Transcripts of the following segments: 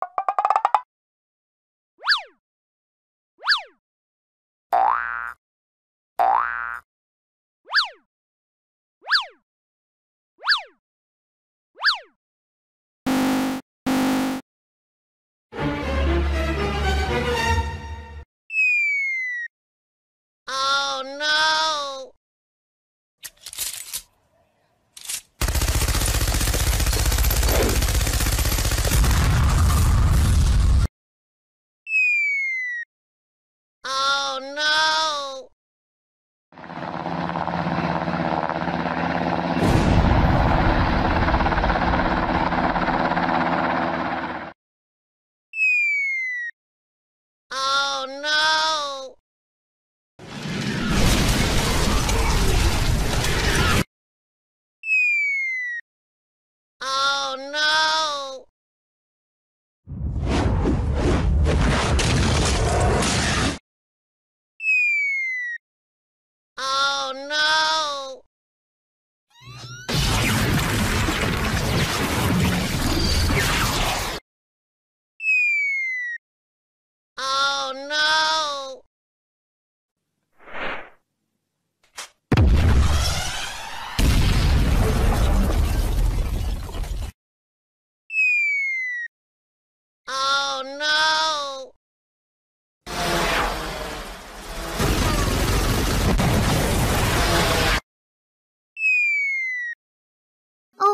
Oh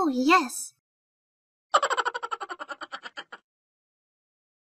Oh, yes.